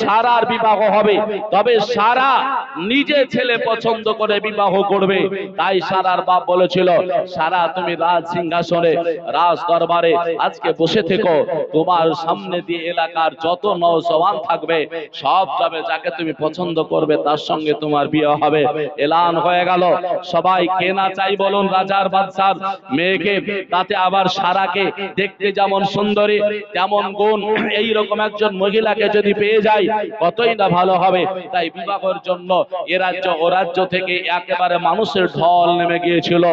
সারার বিবাহ হবে। তবে সারা নিজে ছেলে পছন্দ করে বিবাহ করবে। তাই সারার বাপ বলেছিল, সারা, তুমি রাজ সিংহাসনে, রাজ দরবারে আজকে বসে থেকো। তোমার সামনে দিয়ে এলাকার যত নওজওয়ান থাকবে, সব যাবে যাকে তুমি পছন্দ করবে, তার সঙ্গে তোমার বিয়ে হবে। এলান হয়ে গেল। সবাই কেনা চাই বলুন রাজার বাদশার মেয়েকে, তাতে আবার সারাকে দেখতে যেমন সুন্দরী, তেমন গুণ। এই রকম একজন মহিলাকে যদি পেয়ে যায় কতই না ভালো হবে। তাই বিবাহের জন্য এ রাজ্য ও রাজ্য থেকে একেবারে মানুষের ঢল নেমে গিয়েছিল।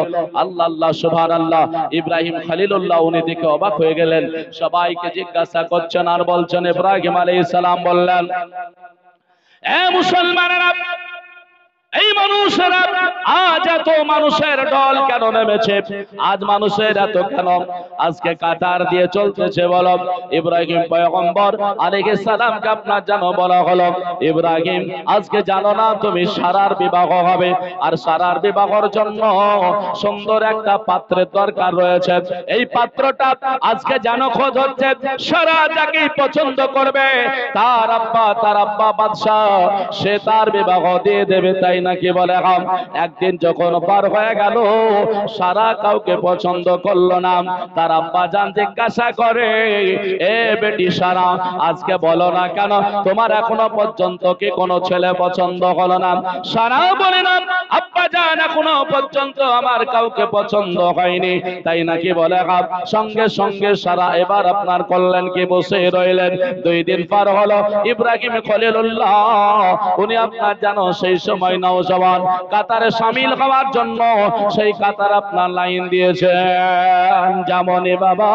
আল্লাহ আল্লাহ সুভান আল্লাহ ইব্রাহিম খালিলুল্লাহ উনি দেখে অবাক হয়ে গেলেন। সবাইকে জিজ্ঞাসা করছেন আর বলছেন, ইব্রাহিম আলাইহিস সালাম বললেন, এ মুসলমানেরা এই মানুষেরা আজ এত মানুষের দল কেন নেমেছে? আজ মানুষের এত কেন? আজকে কাটার দিয়ে চলতেছে বলো। ইব্রাহিম পয়গম্বর আলাইহিস সালামকে আপনার জানো বলা হলো? ইব্রাহিম, আজকে জানো না তুমি সারার বিবাহ হবে। আর সারার বিবাহর জন্য সুন্দর একটা পাত্রের দরকার রয়েছে। এই পাত্রটা আজকে জানো খোঁজ হচ্ছে, সারা যাকে পছন্দ করবে। তার আব্বা তার আব্বা বাদশাহ, সে তার বিবাহ দিয়ে দেবে, তাই নাকি বলে হাম একদিন যখন পার হয়ে গেল, সারা কাউকে পছন্দ করল না। তার আব্বা জান জিজ্ঞাসা করে, এ বেটি সারা, আজকে বলো না কেন? তোমার এখনও পর্যন্ত কি কোনো ছেলে পছন্দ হলো না? সারা বলে, না, আব্বা জান এখনও পর্যন্ত আমার কাউকে পছন্দ হয়নি। তাই নাকি বলে হাম সঙ্গে সঙ্গে সারা, এবার আপনার করলেন কি বসে রইলেন? দুই দিন পার হলো, ইব্রাহিম খলিলুল্লাহ, উনি আপনার জানো সেই সময় নওজওয়ান কাতারে সামিল হওয়ার জন্য সেই কাতার আপনার লাইন দিয়েছেন। যেমন বাবা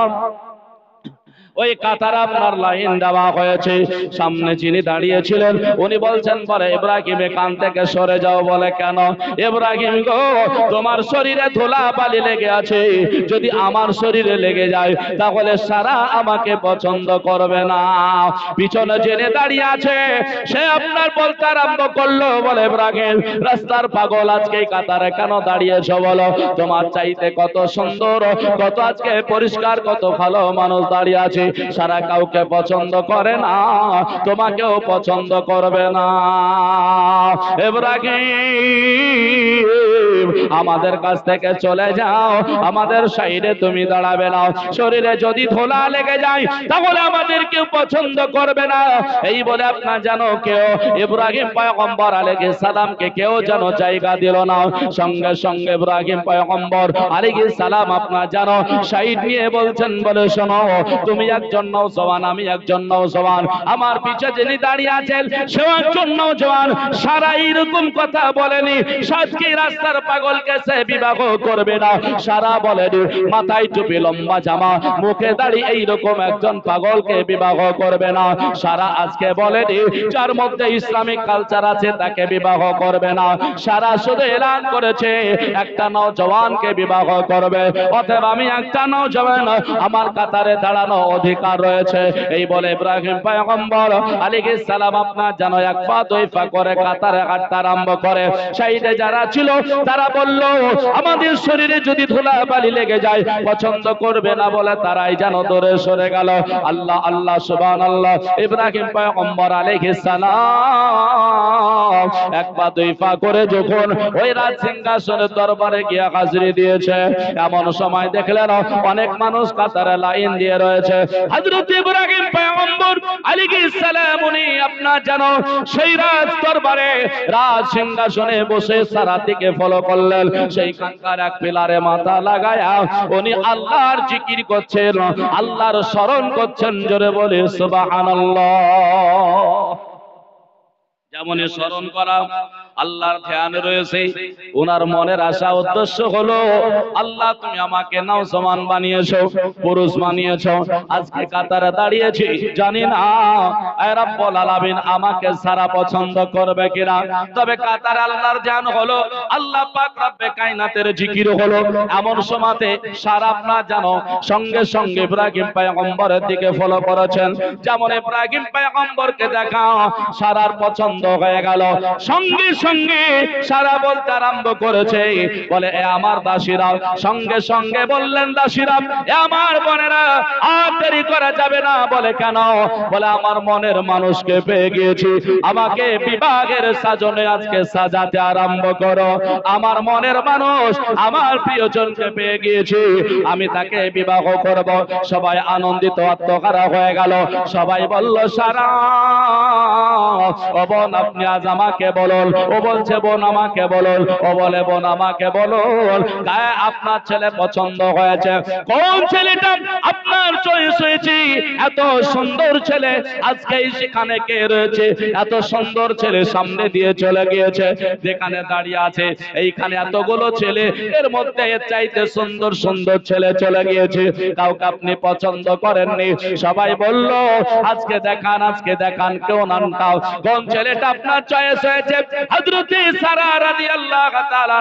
ওই কাতার আপনার লাইন দেওয়া হয়েছে। সামনে যিনি দাঁড়িয়েছিলেন, উনি বলছেন, পরে ইব্রাহিম কান থেকে সরে যাও বলে, কেন? ইব্রাহিম গো, তোমার শরীরে ধুলা বালি লেগে আছে। যদি আমার শরীরে লেগে যায়, তাহলে সারা আমাকে পছন্দ করবে না। পিছনে জেনে দাঁড়িয়ে আছে, সে আপনার বলতে আরম্ভ করল, বলে, ইব্রাহিম, রাস্তার পাগল আজকে কাতারে কেন দাঁড়িয়েছ বলো? তোমার চাইতে কত সুন্দর, কত আজকে পরিষ্কার, কত ভালো মানুষ দাঁড়িয়ে আছে। সারা কাউকে পছন্দ করে না, তোমাকেও পছন্দ করবে না। ইব্রাহিম, আমাদের কাছ থেকে চলে যাও, আমাদের সাইডে তুমি দাঁড়াবে না। শরীরে যদি ধোলা লেগে যায়, তাহলে আমাদের কেউ পছন্দ করবে না। এই বলে আপনার জানো কেউ, ইব্রাহিম পয়গম্বর আলাইহিস সালামকে কেউ যেন জায়গা দিল না। সঙ্গে সঙ্গে ইব্রাহিম পয়গম্বর আলাইহিস সালাম আপনার জানো সাইড নিয়ে বলছেন, বলে শোনো, তুমি একজন নওজওয়ান আমি একজন নওজওয়ান আমার পিছে যিনি দাঁড়িয়ে আছেন, সেও একজন নওজওয়ান সারা এরকম কথা বলেনি। সাজকে রাস্তার পাগলকে সে বিবাহ করবে না। সারা বলেনি, মাথায় টুপি, লম্বা জামা, মুখে দাড়ি, এইরকম একজন পাগলকে বিবাহ করবে না। সারা আজকে বলেনি, যার মধ্যে ইসলামিক কালচার আছে, তাকে বিবাহ করবে না। সারা শুধু এলান করেছে, একটা নওজওয়ানকে বিবাহ করবে। অতএব আমি একটা নওজওয়ান আমার কাতারে দাঁড়ানো অধিকার রয়েছে। এই বলে ইব্রাহিম পয়গম্বর আলাইহিস সালাম আপনার জানো এক পা দুই পা করে কাতারে হাঁটতে আরম্ভ করে। সাইডে যারা ছিল, তারা বলল, আমাদের শরীরে যদি ধুলা বালি লেগে যায়, পছন্দ করবে না বলে তারাই যেন দূরে সরে গেল। আল্লাহ আল্লাহ, সুবহানাল্লাহ। ইব্রাহিম পয়গম্বর আলাইহিস সালাম এক পা দুই পা করে যখন ওই রাজ সিংহাসনের দরবারে গিয়ে হাজিরি দিয়েছে, এমন সময় দেখলেন অনেক মানুষ কাতারে লাইন দিয়ে রয়েছে। ইব্রাহিম পয়গম্বর সালাম, উনি সেই রাজ দরবারে রাজ সিংহাসনে বসে ফলো করলেন। সেই কাঙ্কার এক পিলারে মাথা লাগায়া উনি আল্লাহর জিকির করছেন, আল্লাহর স্মরণ করছেন, জোরে বলে, সুবহানাল্লাহ। যেমন স্মরণ করা আল্লাহর ধ্যান রয়েছে। ওনার মনের আশা, উদ্দেশ্য হলো, আল্লাহ তুমি আমাকে নাও সমান বানিয়েছো, পুরুষ বানিয়েছো, আজকে কাতারে দাঁড়িয়েছি, জানি না রব্বুল আলামিন আমাকে সারা পছন্দ করবে কিনা। তবে কাতার আল্লাহর ধ্যান হলো, আল্লাহ পাক রব্বে কায়নাতের জিকির হলো, এমন সময়তে সারা আপনার জানো সঙ্গে সঙ্গে ইব্রাহিম পয়গম্বরের দিকে ফলো করেছেন। যেমন ইব্রাহিম পয়গম্বরকে দেখা, সারার পছন্দ হয়ে গেল। সঙ্গে সঙ্গে সারা বলতে আরম্ভ করেছে। বলে, এ আমার দাসীরা সঙ্গে সঙ্গে বললেন দাসীরা, এ আমার বোনেরা, আর দেরি করা যাবে না। বলে, কেন? বলে, আমার মনের মানুষকে পেয়ে গিয়েছি। আমাকে বিভাগের সাজনে আজকে সাজাতে আরম্ভ করো। আমার মনের মানুষ আমার প্রিয়জনকে পেয়ে গিয়েছি। আমি তাকে বিবাহ করব। সবাই আনন্দিত, আত্মহারা হয়ে গেল। সবাই বলল, সারা, ও বোন, আপনি আজ আমাকে বলুন ও বলছে বোন আমাকে বলুন ও বলে বোন আমাকে গায়ে আপনার ছেলে পছন্দ হয়েছে। কোন ছেলেটা আপনার চয়েস হয়েছে এত সুন্দর ছেলে আজকেই সেখানে কে রয়েছে? এত সুন্দর ছেলে সামনে দিয়ে চলে গিয়েছে, যেখানে দাঁড়িয়ে আছে। এইখানে এতগুলো ছেলে, এর মধ্যে এর চাইতে সুন্দর সুন্দর ছেলে চলে গিয়েছে। কাউকে আপনি পছন্দ করেননি? সবাই বলল, আজকে দেখান আজকে দেখান, কেউ নানটাও কোন ছেলেটা আপনার চয়েস হয়েছে সারা রাদিয়াল্লাহু তাআলা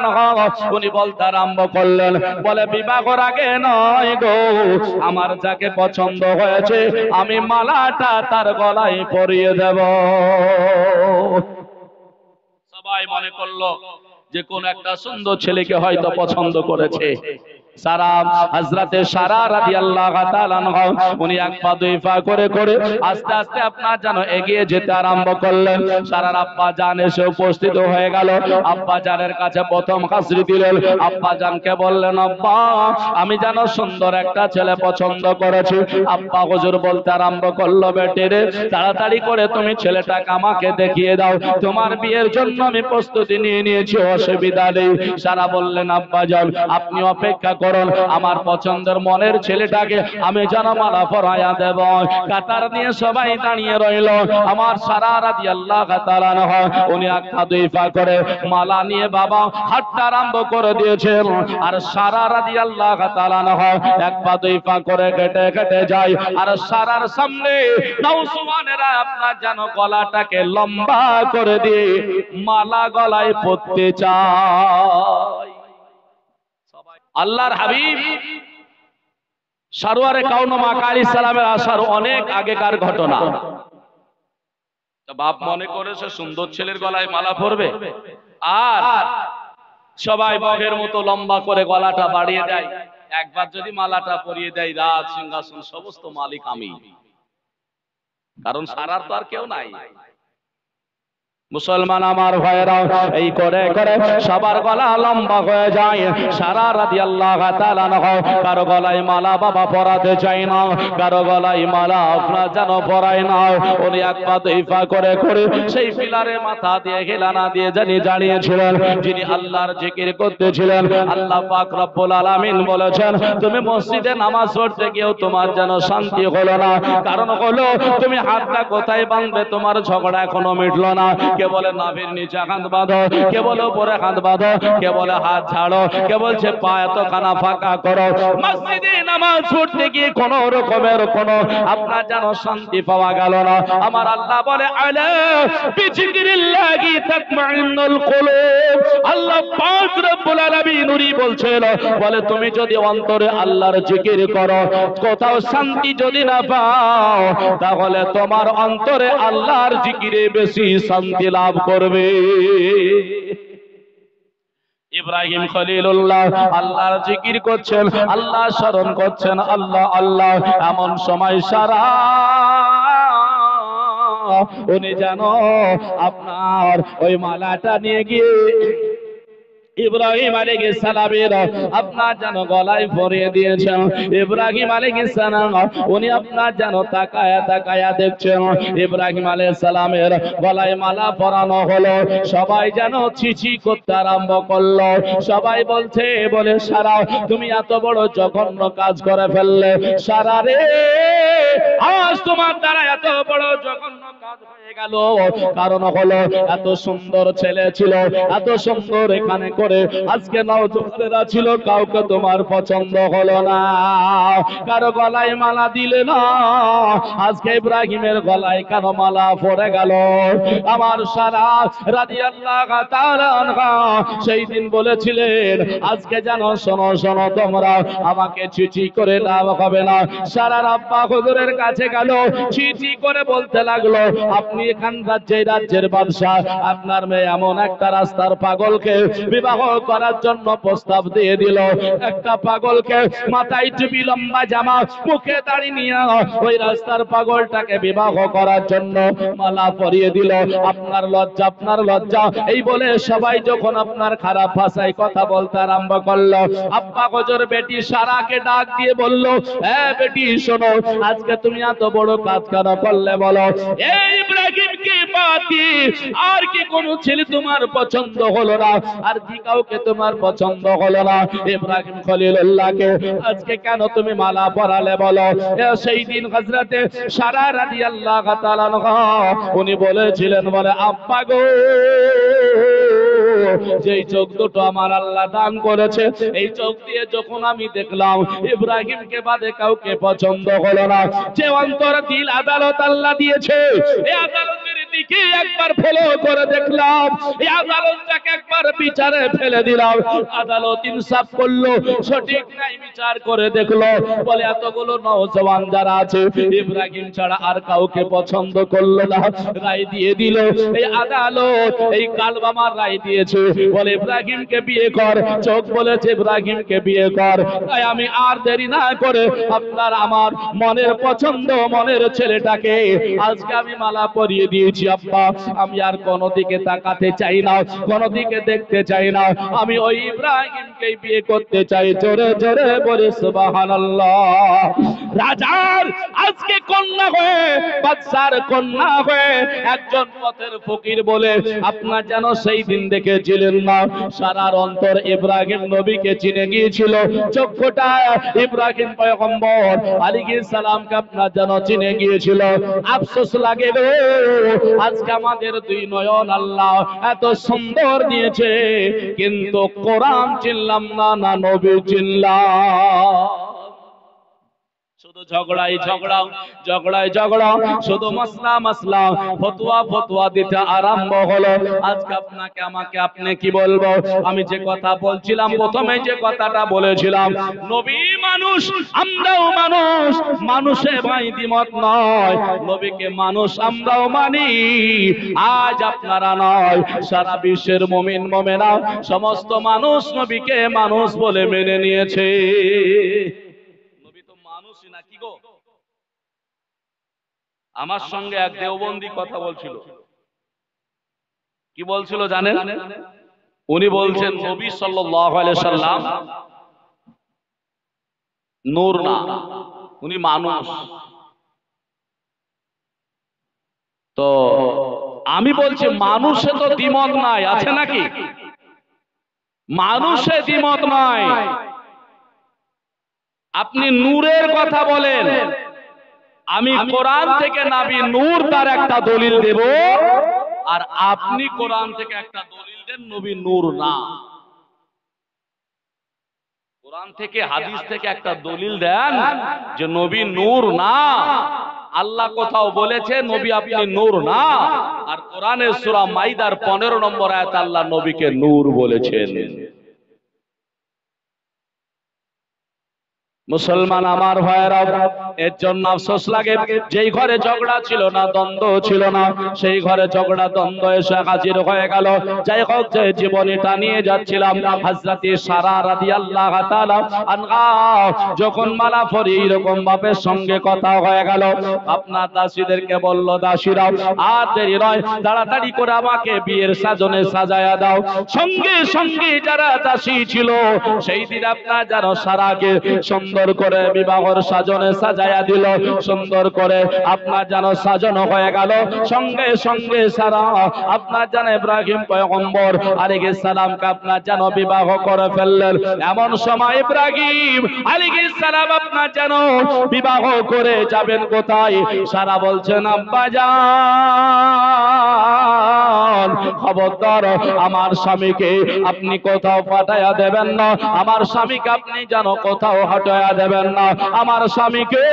উনি বলতে আরম্ভ করলেন, বলে, বিবাহ আগে নয় গো, আমার যাকে পছন্দ হয়েছে, আমি মালাটা তার গলায় পরিয়ে দেব। সবাই মনে করল যে, কোন একটা সুন্দর ছেলেকে হয়তো পছন্দ করেছে। হযরতে সারা রাদিয়াল্লাহু তাআলা উনি এক পা দুই পা করে করে আস্তে আস্তে আপনার এগিয়ে যেতে আরম্ভ করলেন। সারার আব্বা জান এসে উপস্থিত হয়ে গেল। আব্বা জানের কাছে প্রথম দিলেন। আব্বা জানকে বললেন, আব্বা, আমি যেন সুন্দর একটা ছেলে পছন্দ করেছি। আব্বা হুজুর বলতে আরম্ভ করল, বেটে রে, তাড়াতাড়ি করে তুমি ছেলেটাকে আমাকে দেখিয়ে দাও। তোমার বিয়ের জন্য আমি প্রস্তুতি নিয়ে নিয়েছি, অসুবিধা নেই। সারা বললেন, আব্বা যান আপনি অপেক্ষা করুন। আমার পছন্দের মনের ছেলেটাকে আমি যেন মালা পরাইয়া দেব। কাতার নিয়ে সবাই দাঁড়িয়ে রইল। আমার সারা রাতি আল্লাহ উনি আখ্যা দুই পা করে মালা নিয়ে বাবা হাটটা আরম্ভ করে দিয়েছেন। আর সারা রাতি আল্লাহ কাতারান হয় এক পা দুই পা করে কেটে কেটে যায়। আর সারার সামনে নৌসুমানেরা আপনার যেন গলাটাকে লম্বা করে দিয়ে মালা গলায় পড়তে চায়। আল্লাহর হাবিব সারোয়ারে কাউন মাকা আলী সালামের আসার অনেক আগেকার ঘটনা। বাপ মনে করেছে সুন্দর ছেলের গলায় মালা পরবে। আর সবাই বগের মতো লম্বা করে গলাটা বাড়িয়ে দেয়। একবার যদি মালাটা পরিয়ে দেয় রাজ সিংহাসন সমস্ত মালিক আমি। কারণ সারার তো আর কেউ নাই। মুসলমান আমার ভাইরা এই করে করে সবার গলা লম্বা হয়ে যায়। সারা রাতি আল্লাহ কারও গলায় মালা বাবা পরাতে চাই না, কারও গলায় মালা আপনার যেন পরায় না। উনি এক পা করে করে সেই পিলারে মাথা দিয়ে হেলানা দিয়ে জানি জানিয়েছিলেন, যিনি আল্লাহর জিকির করতেছিলেন। আল্লাহ পাক রব্বুল আলামিন বলেছেন, তুমি মসজিদে নামাজ পড়তে গিয়েও তোমার যেন শান্তি হলো না। কারণ হলো, তুমি হাতটা কোথায় বাঁধবে তোমার ঝগড়া এখনও মিটলো না। কে বলে নাভির নিচে হাত বাঁধো, কে বলে উপরে হাত বাঁধো, কে বলে হাত ছাড়ো কে বলছে পা এত কানা ফাঁকা করো। মসজিদে নামাজ পড়তে গিয়ে কোন রকমের কোন আপনার যেন শান্তি পাওয়া গেল না। আমার আল্লাহ বলে, আলা বিজিকিরিল্লাহি তাতমাইন্নুল কুলুব। আল্লাহ পাক রব্বুল আলামিন উনি বলছেন, বলে, তুমি যদি অন্তরে আল্লাহর জিকির করো, কোথাও শান্তি যদি না পাও, তাহলে তোমার অন্তরে আল্লাহর জিকিরে বেশি শান্তি লাভ করবে। ইব্রাহিম খলিলুল্লাহ আল্লাহর জিকির করছেন, আল্লাহ স্মরণ করছেন, আল্লাহ আল্লাহ, এমন সময় সারা উনি যেন আপনার ওই মালাটা নিয়ে গিয়ে ইব্রাহিম আলাইহিস সালামের আপনার যেন গলায় পরিয়ে দিয়েছেন। ইব্রাহিম আলাইহিস সালাম উনি আপনার যেন তাকায়া তাকায়া দেখছেন। ইব্রাহিম আলাইহিস সালামের গলায় মালা পরানো হলো। সবাই যেন ছিছি করতে আরম্ভ করল। সবাই বলছে, বলে, সারা, তুমি এত বড় জঘন্য কাজ করে ফেললে। সারা রে, আজ তোমার দ্বারা এত বড় জঘন্য কাজ হয়ে গেল। কারণ হলো, এত সুন্দর ছেলে ছিল, এত সুন্দর এখানে করে। আজকে নওজোয়ানেরা ছিল, কাউকে তোমার পছন্দ হলো না। কারও গলায় মালা দিলে না। আজকে ইব্রাহিমের গলায় কারও মালা পড়ে গেল। আমার সারা রাদিয়াল্লাহু তাআলা সেই দিন বলেছিলেন, আজকে জানো শোনো শোনো তোমরা, আমাকে চিঠি করে লাভ হবে না। সারা আব্বা হুজুরের কাছে গেল, চিঠি করে বলতে লাগল, আপনি এখান রাজ্যে রাজ্যের বাদশাহ, আপনার মেয়ে এমন একটা রাস্তার পাগলকে বিবাহ করার জন্য প্রস্তাব দিয়ে দিল। একটা পাগলকে মাথায় টুপি, লম্বা জামা, মুখে দাড়ি নিয়ে ওই রাস্তার পাগলটাকে বিবাহ করার জন্য মালা পরিয়ে দিল। আপনার লজ্জা আপনার লজ্জা। এই বলে সবাই যখন আপনার খারাপ ভাষায় কথা বলতে আরম্ভ করল, আব্বা গজর বেটি সারাকে ডাক দিয়ে বলল হ্যাঁ বেটি, শোনো, আজকে তুমি এত বড় কাজ কেন করলে বলো? এই ইব্রাহিমকে বাতি আর কি কোন ছেলে তোমার পছন্দ হলো না? আর কি কাউকে তোমার পছন্দ হলো না? ইব্রাহিম আজকে কেন তুমি মালা পরালে বলো? সেই দিন সারা উনি বলেছিলেন, বলে, আব্বা গো, যেই চোখ দুটো আমার আল্লাহ দান করেছে, এই চোখ দিয়ে যখন আমি দেখলাম ইব্রাহিমকে বাদে কাউকে পছন্দ হলো না, যে অন্তর দিল আদালত আল্লাহ দিয়েছে এই আদালতের দিকে একবার ফলো করে দেখলাম। এই আদালতটাকে একবার বিচারে ফেলে দিলাম। আদালত ইনসাফ করল, সঠিক নাই বিচার করে দেখল। বলে, এতগুলো নওজওয়ান যারা আছে, ইব্রাহিম ছাড়া আর কাউকে পছন্দ করল না। রায় দিয়ে দিল, এই আদালত, এই কালবামার রায় দিয়েছে। বলে, ইব্রাহিমকে বিয়ে কর। চোখ বলেছে, ইব্রাহিমকে বিয়ে কর। তাই আমি আর দেরি না করে আপনার আমার মনের পছন্দ, মনের ছেলেটাকে আজকে আমি মালা পরিয়ে দিয়েছি। আব্বা, আমি আর কোনো দিকে তাকাতে চাই না কোনো দিকে দেখতে চাই না। আমি ওই ইব্রাহিমকে বিয়ে করতে চাই। জোরে জোরে বলে, সুবহানাল্লাহ। রাজার আজকে কন্যা হয়ে, বাদশার কন্যা হয়ে একজন পথের ফকির বলে আপনার যেন সেই দিন দেখেছিলেন না। সারার অন্তর ইব্রাহিম নবীকে চিনে গিয়েছিল। চক্ষুটা ইব্রাহিম পয়গম্বর আলাইহিস সালামকে আপনার যেন চিনে গিয়েছিল। আফসোস লাগে গো আজকে আমাদের দুই নয়ন আল্লাহ এত সুন্দর দিয়েছে, কিন্তু কোরআন চিনলাম না না নবী চিনলাম। ঝগড়াই ঝগড়া ঝগড়াই ঝগড়া, শুধু মাসলা মাসলা ফতোয়া দিতে আরম্ভ হলো। আজকে আপনাকে, আমাকে আপনি কি বলব? আমি যে কথা বলছিলাম, প্রথমে যে কথাটা বলেছিলাম, নবী মানুষ, আমরাও মানুষ, মানুষে নয়। নবীকে মানুষ আমরাও মানি, আজ আপনারা নয়। সারা বিশ্বের মমিন, মমেনা, সমস্ত মানুষ নবীকে মানুষ বলে মেনে নিয়েছে নবী তো মানুষই না কি গো আমার সঙ্গে এক দেওবন্দি কথা বলছিল। কি বলছিল জানেন? উনি বলছেন নবী সাল্লাল্লাহু আলাইহি সাল্লাম নূর না। উনি মানুষ। তো আমি বলছি মানুষে তো দ্বিমত নাই আছে নাকি? মানুষে দ্বিমত নাই। আপনি নূরের কথা বলেন। আমি কোরআন থেকে নাবি নূর তার একটা দলিল দেব আর আপনি কোরআন থেকে একটা দলিল দেন নবী নূর না। কোরআন থেকে হাদিস থেকে একটা দলিল দেন যে নবী নূর না। আল্লাহ কোথাও বলেছে নবী আপনি নূর না। আর কোরআনের সূরা মাইদার 15 নম্বর আয়াত আল্লাহ নবীকে নূর বলেছেন। মুসলমান আমার ভাইয়েরা, এর জন্য আফসোস লাগে, যেই ঘরে ঝগড়া ছিল না, দ্বন্দ্ব ছিল না, সেই ঘরে ঝগড়া, দ্বন্দ্ব এসে হাজির হয়ে গেল। যাই হোক, যে জীবনীটা নিয়ে যাচ্ছিলাম হাজরাতি সারা তাআলা আনহা, যখন মালা পরি, এরকম বাপের সঙ্গে কথা হয়ে গেল। আপনার দাসীদেরকে বলল দাসীরা আর দেরি নয়, তাড়াতাড়ি করে আমাকে বিয়ের সাজনে সাজায়া দাও। সঙ্গে সঙ্গে যারা দাসী ছিল, সেই দিন আপনার যেন সারাকে সুন্দর করে বিবাহর সাজনে সাজায়া দিল। সুন্দর করে আপনার যেন সাজানো হয়ে গেল। সঙ্গে সঙ্গে সারা আপনার যেন ইব্রাহিম পয়গম্বর আলাইহিস সালামকে আপনার যেন বিবাহ করে ফেললেন। এমন সময় ইব্রাহিম আলাইহিস সালাম আপনার যেন বিবাহ করে যাবেন কোথায়? সারা বলছেন, আব্বা যান খবরদার, আমার স্বামীকে আপনি কোথাও পাঠাইয়া দেবেন না। আমার স্বামীকে আপনি যেন কোথাও হটাইয়া দেবেন না। আমার স্বামীকে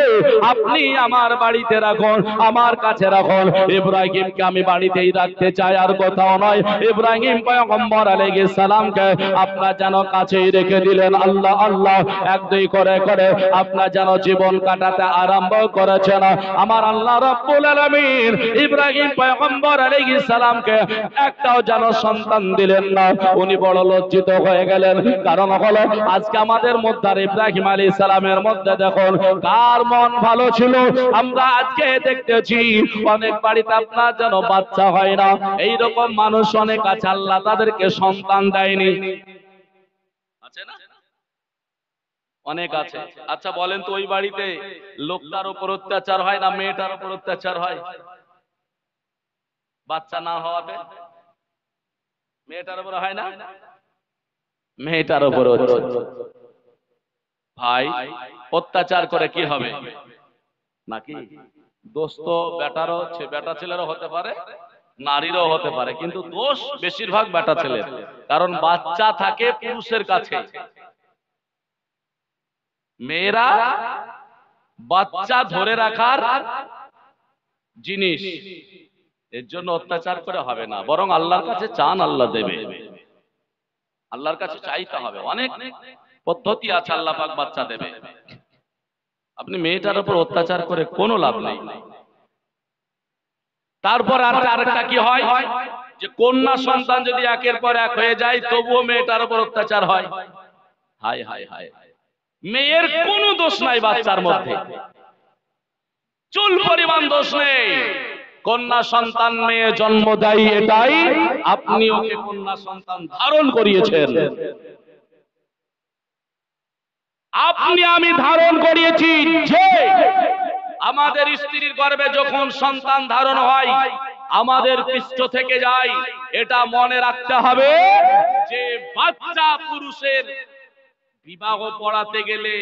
আপনি আমার বাড়িতে রাখুন, আমার কাছে রাখুন। ইব্রাহিমকে আমি বাড়িতেই রাখতে চাই, আর কোথাও নয়। ইব্রাহিম পয়গম্বর আলাইহিস সালামকে আপনার যেন কাছেই রেখে দিলেন। আল্লাহ আল্লাহ, এক, দুই করে করে আপনার যেন জীবন কাটাতে আরম্ভ করেছেন। আমার আল্লাহ রাব্বুল আলামিন ইব্রাহিম পয়গম্বর আলাইহিস সালামকে একটাও যেন সন্তান দিলেন না। উনি বড় লজ্জিত হয়ে গেলেন। কারণ হলো, আজকে আমাদের মধ্যে ইব্রাহিম আলাইহিস সালামের মধ্যে দেখুন, কার মন ভালো ছিল? আমরা আজকে দেখতেছি, অনেক বাড়িতে আপনার যেন বাচ্চা হয় না। এই রকম মানুষ অনেক আছে, আল্লাহ তাদেরকে সন্তান দেয়নি। আছে না? অনেক আছে। আচ্ছা বলেন তো ওই বাড়িতে লোকটার উপর অত্যাচার হয় না, মেয়েটার উপর অত্যাচার হয়? বাচ্চা না হওয়াতে মেয়েটার উপর হয় না? মেয়েটার উপর। ভাই অত্যাচার করে কি হবে? নাকি? দোস্ত বেটারও বেটা ছেলেরও হতে পারে, নারীরও হতে পারে, কিন্তু দোষ বেশিরভাগ বেটা ছেলের, কারণ বাচ্চা থাকে পুরুষের কাছে। মেয়েরা বাচ্চা ধরে রাখার জিনিস, এর জন্য অত্যাচার করে হবে না, বরং আল্লাহর কাছে চান আল্লাহ দেবে। আল্লাহর কাছে চাইতে হবে, অনেক পদ্ধতি আছে, আল্লাহ পাক বাচ্চা দেবে। আপনি মেয়েটার উপর অত্যাচার করে কোনো লাভ নেই। তারপর আর আরেকটা কি হয়? যে কন্যা সন্তান যদি একের পর এক হয়ে যায়, তবুও মেয়েটার উপর অত্যাচার হয়। হায় হায় হায়। মেয়ের কোনো দোষ নাই বাচ্চার মধ্যে। চুল পরিমাণ দোষ নেই। কন্যা সন্তান মেয়ে জন্ম দেয় এটাই আপনি ওকে কন্যা সন্তান ধারণ করিয়েছেন। আপনি আমি ধারণ করিয়েছি যে আমাদের স্ত্রীর গর্ভে যখন সন্তান ধারণ হয় আমাদের পৃষ্ঠ থেকে যায়। এটা মনে রাখতে হবে যে বাচ্চা পুরুষের বিবাহ পড়াতে গেলে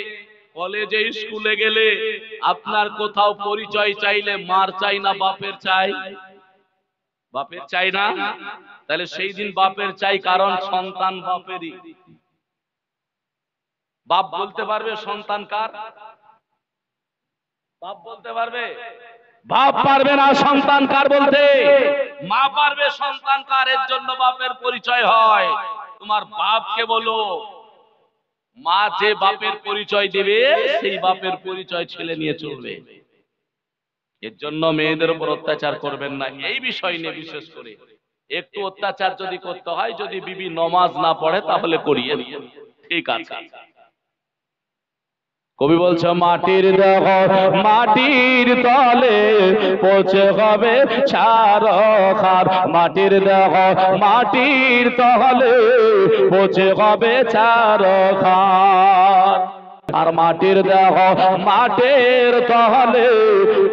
কলেজে স্কুলে গেলে আপনার কোথাও পরিচয় চাইলে মার চাই না বাপের চাই। বাপের চাই না? তাহলে সেই দিন বাপের চাই কারণ সন্তান বাপেরই। বাপ বলতে পারবে সন্তান কার? বাপ বলতে পারবে? বাপ পারবে না সন্তান কার বলতে? মা পারবে সন্তান কার এর জন্য বাপের পরিচয় হয়। তোমার বাপকে বলো মা যে বাপের পরিচয় দেবে সেই বাপের পরিচয় ছেলে নিয়ে চলবে। এর জন্য মেয়েদের উপর অত্যাচার করবেন না। এই বিষয় নিয়ে বিশেষ করে। একটু অত্যাচার যদি করতে হয় যদি বিবি নমাজ না পড়ে তাহলে করিয়ে ঠিক আছে। কবি বলছে, মাটির দেহ মাটির তলে পচে হবে চারখার মাটির দেহ মাটির তলে পচে হবে চারখার আর মাটির দেহ মাটির তলে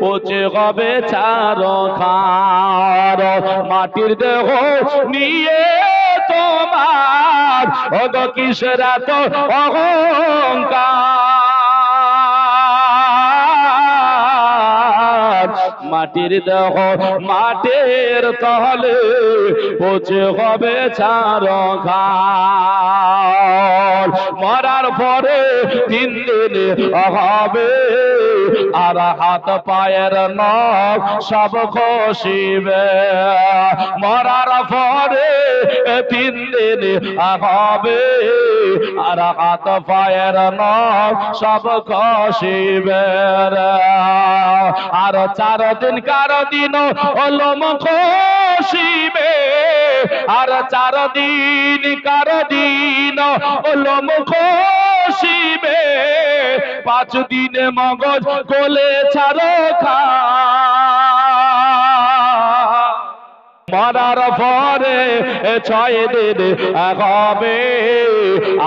পচে হবে চারখার মাটির দেহ নিয়ে তোমার অগ কিসের এত অহংকার? মাটির দেহ মাটির তহলে পচে হবে চারঘা মরার পরে তিন দিন হবে, আর হাত পায়ের নখ সব খসিবে মরার পরে তিন হবে। আর হাত পায়ের নখ সব খসিবে আর চার দিন কার দিন হলম খসিবে। আর চার দিন কার দিন হলম খসিবে। পাঁচ দিনে মগজ কোলে ছাড়ো খা মরার পরে ছয় দিন হবে।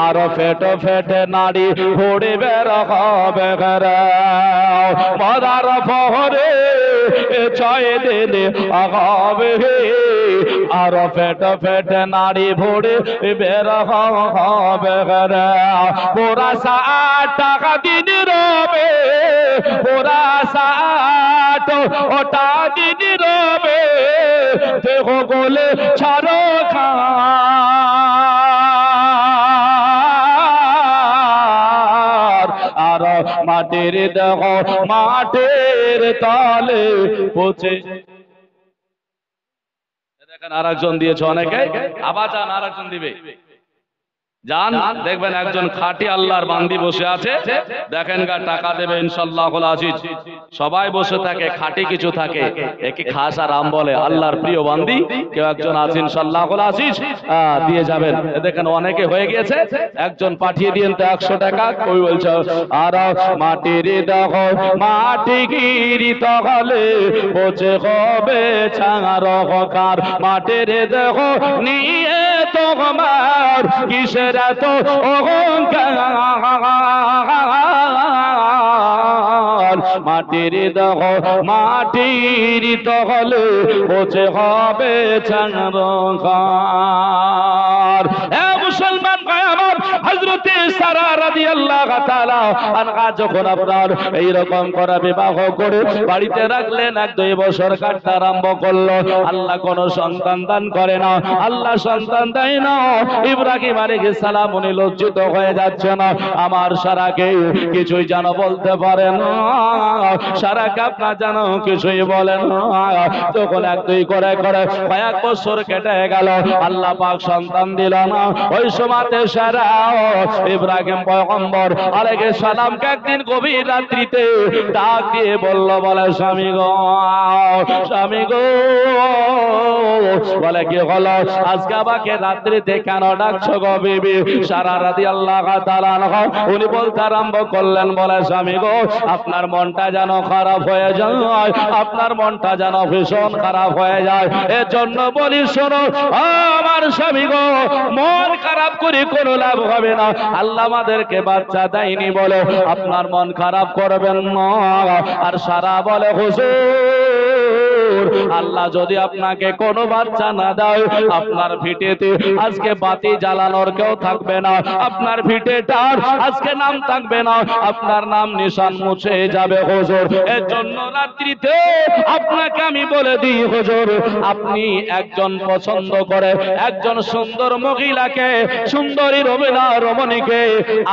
আর ফেট ফেটে নারী ঘুরে বের হবে মরার পরে ছয় দিন হবে। আর ফেট ফেটে নারী ভরে বের হবে পুরা ষাট টাকা দিন রবে। পুরা ষাট ওটা দিন রবে দেহ গোলে ছাড়ো আর মাটির দেহ মাটির তলে পচে। দেখেন আর একজন দিয়েছে অনেকে। আবার যান আর একজন দিবে। যান দেখবেন একজন খাঁটি আল্লাহর বান্দি বসে আছে। দেখেন গা টাকা দেবে ইনশাল্লাহ আজিজ। সবাই বসে থাকে খাঁটি কিছু থাকে। একে খাস আর আম বলে আল্লাহর প্রিয় বান্দি কেউ একজন আছে ইনশাল্লাহ আজিজ দিয়ে যাবেন। দেখেন অনেকে হয়ে গিয়েছে একজন পাঠিয়ে দিয়েন তো একশো টাকা কই বলছো আর মাটির দেহ মাটি গিরি তহলে পচে হবে ছাঙার হকার। মাটির দেহ নিয়ে তোমার কিসের এত অহংকার মাটির দেহ, মাটির তহলে পচে হবে মুসলমান আমার সারা আনহা যখন আপনার এই রকম করা বিবাহ করে বাড়িতে রাখলেন, এক দুই বছর কাটতে আরম্ভ করল, আল্লাহ কোন সন্তান দান করে না, আল্লাহ সন্তান দেয় না। ইব্রাহিম আলাইহিস সালাম উনি লজ্জিত হয়ে যাচ্ছে না, আমার সারাকে কিছুই যেন বলতে পারে না। সারাকে আপনার যেন কিছুই বলেন না। তখন এক দুই করে করে কয়েক বছর কেটে গেল। আল্লাহ পাক সন্তান দিল না। ওই সময়তে সারা ইব্রাহিম পয়গম্বর আলাইহিস সালামকে একদিন গভীর রাত্রিতে ডাক দিয়ে বলল, বলে, স্বামী গো স্বামী গো। বলে, কি হলো? আজকে আমাকে রাত্রিতে কেন ডাকছো গো বিবি? সারা রাতি আল্লাহ উনি বলতে আরম্ভ করলেন, বলে, স্বামী গো, আপনার মনটা যেন খারাপ হয়ে যায়, আপনার মনটা যেন ভীষণ খারাপ হয়ে যায়। এর জন্য বলি, শোনো আমার স্বামী গো, মন খারাপ করে কোনো লাভ হবে না। আল্লাহ আমাদেরকে বাচ্চা দেয়নি বলে আপনার মন খারাপ করবেন না। আর সারা বলে, হুজুর আল্লাহ যদি আপনাকে কোনো বাচ্চা না দেয়, আপনার ভিটেতে আজকে বাতি জ্বালানোর কেউ থাকবে না, আপনার ভিটেটার আজকে নাম থাকবে না, আপনার নাম নিশান মুছে যাবে হুজুর। এর জন্য রাত্রিতে আপনাকে আমি বলে দিই হুজুর, আপনি একজন পছন্দ করে একজন সুন্দর মহিলাকে, সুন্দরী রবিনা রমণীকে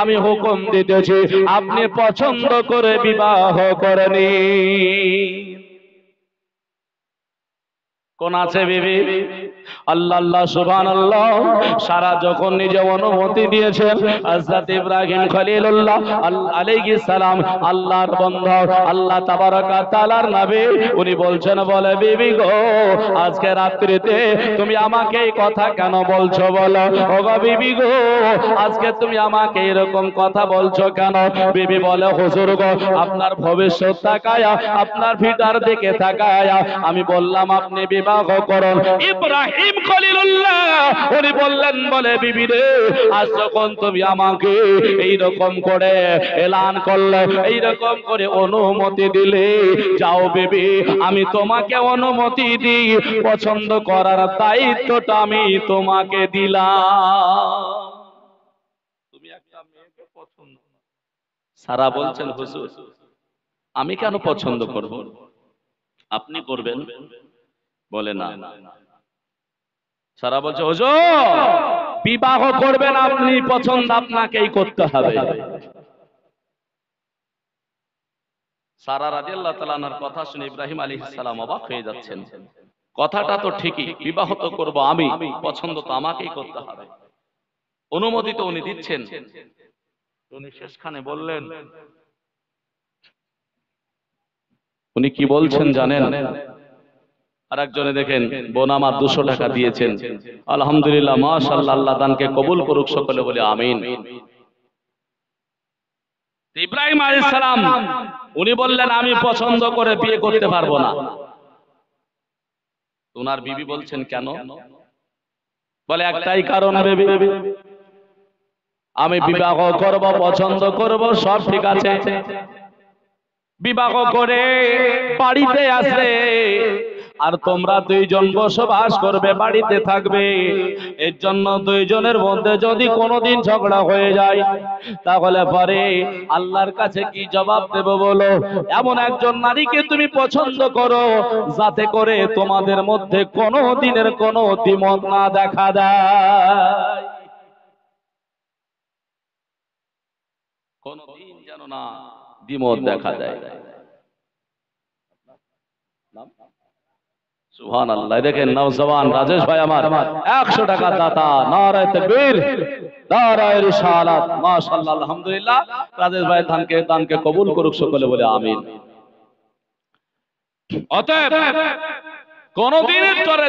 আমি হুকুম দিতেছি, আপনি পছন্দ করে বিবাহ করে নিন। কোন আছে বিবি? আল্লাহ আল্লাহ সুবহান আল্লাহ সারা যখন নিজে অনুমতি দিয়েছেন ইব্রাহিম আলাইহিস সালাম, আল্লাহর আল্লাহ নবী, উনি বলছেন, বলে, বিবি গো, আজকে রাত্রিতে তুমি আমাকে এই কথা কেন বলছো বলো? ও গো বিবি গো, আজকে তুমি আমাকে এরকম কথা বলছো কেন? বিবি বলে, হুজুর গো, আপনার ভবিষ্যৎ তাকায়া, আপনার ভিটার দিকে তাকায়া, আমি বললাম, আপনি বিবাহ ইব্রাহিম খলিলুল্লাহ, উনি বললেন, বলে, বিবি রে, আজ যখন তুমি আমাকে করে এলান করলে করে অনুমতি দিলে, যাও বিবি, আমি তোমাকে অনুমতি দিই। পছন্দ করার দায়িত্বটা আমি তোমাকে দিলাম। তুমি একটা মেয়েকে পছন্দ সারা বলছেন, হুজুর, আমি কেন পছন্দ করব? আপনি করবেন। বলে না। সারা বলছে হুজুর বিবাহ করবেন আপনি পছন্দ আপনাকেই করতে হবে। সারা রাদিয়াল্লাহু তাআলার কথা শুনে ইব্রাহিম সালাম অবাক হয়ে যাচ্ছেন। কথাটা তো ঠিকই বিবাহ তো করব আমি পছন্দ তো আমাকেই করতে হবে। অনুমতি তো উনি দিচ্ছেন। উনি শেষখানে বললেন উনি কি বলছেন জানেন? আর একজনে দেখেন, বোন আমার দুশো টাকা দিয়েছেন। আলহামদুলিল্লাহ মাশাল্লাহ আল্লাহ দানকে কবুল করুক সকলে বলে আমিন। ইব্রাহিম আলাইহিস সালাম, উনি বললেন, আমি পছন্দ করে বিয়ে করতে পারব না। ওনার বিবি বলছেন, কেন? বলে, একটাই কারণ বেবি, আমি বিবাহ করব, পছন্দ করব, সব ঠিক আছে। বিবাহ করে বাড়িতে আসলে আর তোমরা দুইজন বসবাস করবে, বাড়িতে থাকবে। এর জন্য দুইজনের মধ্যে যদি কোনোদিন ঝগড়া হয়ে যায়, তাহলে পরে আল্লাহর কাছে কি জবাব দেব বলো? এমন একজন নারীকে তুমি পছন্দ করো, যাতে করে তোমাদের মধ্যে কোনো দিনের কোনো দ্বিমত না দেখা দেয়। কোনদিন যেন না দ্বিমত দেখা দেয়। সুহান আল্লাহ দেখেন রাজেশ ভাই আমার। একশো টাকা দাতা, নারায় তকবীর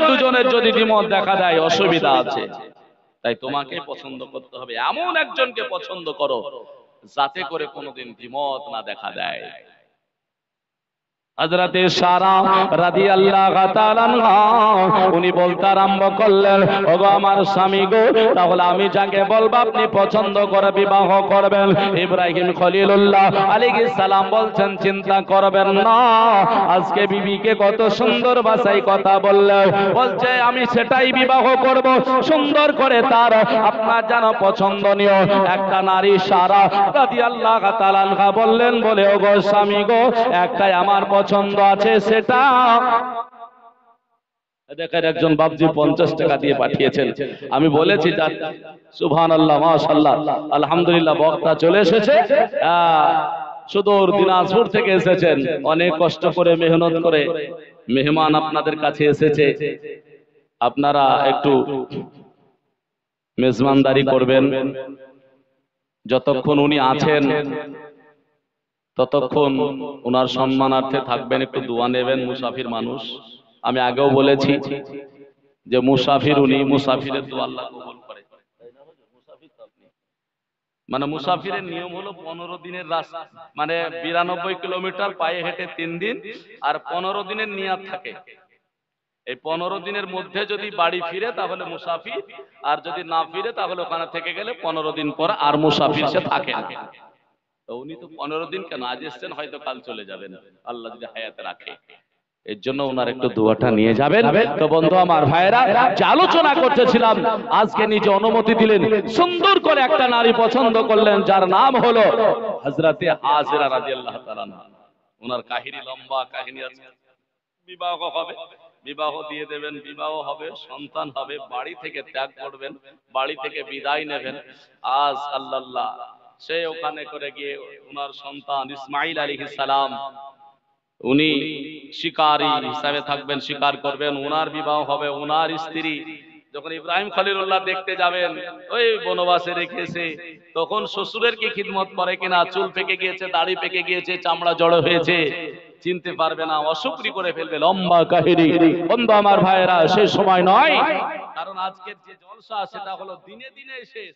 দুজনের যদি দ্বিমত দেখা দেয়, অসুবিধা আছে। তাই তোমাকে পছন্দ করতে হবে। এমন একজনকে পছন্দ করো, যাতে করে কোনোদিন দ্বিমত না দেখা দেয়। হজরতে সারা রাদি আল্লাহ উনি বলতে আরম্ভ করলেন, ওগো আমার স্বামী গো, তাহলে আমি যাকে বলব আপনি পছন্দ করে বিবাহ করবেন। ইব্রাহিম খলিলুল্লাহ আলাইহিস সালাম বলছেন, চিন্তা করবেন না, আজকে বিবিকে কত সুন্দর ভাষায় কথা বললে। বলছে, আমি সেটাই বিবাহ করব, সুন্দর করে তার আপনার যেন পছন্দনীয়। একটা নারী সারা রাদি আল্লাহ বললেন, বলে, ওগো স্বামী গো, একটাই আমার পছন্দ আছে সেটা। দেখেন একজন বাবজি পঞ্চাশ টাকা দিয়ে পাঠিয়েছেন। আমি বলেছি সুভান আল্লাহ মাশাল্লাহ আলহামদুলিল্লাহ, বক্তা চলে এসেছে। সুদূর দিনাজপুর থেকে এসেছেন। অনেক কষ্ট করে, মেহনত করে। মেহমান আপনাদের কাছে এসেছে। আপনারা একটু মেজমানদারি করবেন। যতক্ষণ উনি আছেন ততক্ষণ ওনার সম্মানার্থে থাকবেন একটু দোয়া নেবেন মুসাফির মানুষ। আমি আগেও বলেছি যে মুসাফির উনি মুসাফিরের দোয়া আল্লাহ কবুল করে। মানে মুসাফিরের নিয়ম হলো পনেরো দিনের রাস্তা। মানে বিরানব্বই কিলোমিটার পায়ে হেঁটে তিন দিন আর পনেরো দিনের নিয়াত থাকে। এই পনেরো দিনের মধ্যে যদি বাড়ি ফিরে তাহলে মুসাফির। আর যদি না ফিরে তাহলে ওখানে থেকে গেলে পনেরো দিন পর আর মুসাফির সে থাকে না। তো উনি তো পনেরো দিন কেন? আজ এসছেন হয়তো কাল চলে যাবেন। আল্লাহ যদি হায়াতে রাখে। এর জন্য ওনার একটু দোয়াটা নিয়ে যাবেন? তো বন্ধু আমার ভাইয়েরা যে আলোচনা করতেছিলাম। আজকে নিজে অনুমতি দিলেন। সুন্দর করে একটা নারী পছন্দ করলেন যার নাম হলো হজরতে হাজরা রাদিয়াল্লাহু তাআলা ওনার কাহিনী লম্বা কাহিনী আছে। বিবাহ হবে। বিবাহ দিয়ে দেবেন বিবাহ হবে সন্তান হবে বাড়ি থেকে ত্যাগ করবেন বাড়ি থেকে বিদায় নেবেন। আজ আল্লাহ সে ওখানে করে গিয়ে ওনার সন্তান ইসমাইল আলী সালাম, উনি শিকারী হিসাবে থাকবেন, শিকার করবেন। ওনার বিবাহ হবে ওনার স্ত্রী। যখন ইব্রাহিম খলিলুল্লাহ দেখতে যাবেন, ওই বনবাসে রেখেছে তখন শ্বশুরের কি খিদমত করে কিনা? চুল পেকে গিয়েছে, দাড়ি পেকে গিয়েছে, চামড়া জড়ো হয়েছে। চিনতে পারবে না অসুকরি করে ফেলবে লম্বা কাহিনী। বন্ধু আমার ভাইয়েরা, সে সময় নয়। কারণ আজকের যে জলসা, সেটা হলো দিনে দিনে শেষ।